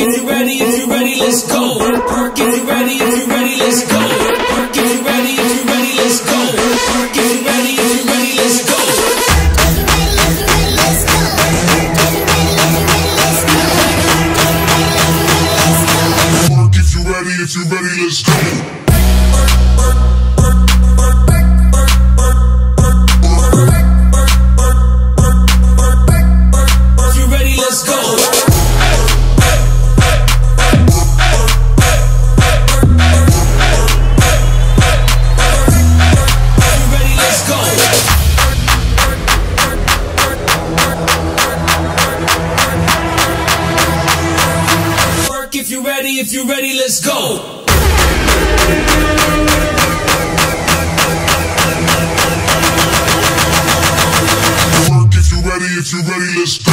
if you ready, if you ready, let's go. Work if you ready, if you ready, let's go. Work if you ready, if you ready, let's go. Work if you ready, if you ready, let's go. If you ready, if you ready, let's go. Work if you ready, if you ready, let's go. Work if you ready, if you ready, let's go.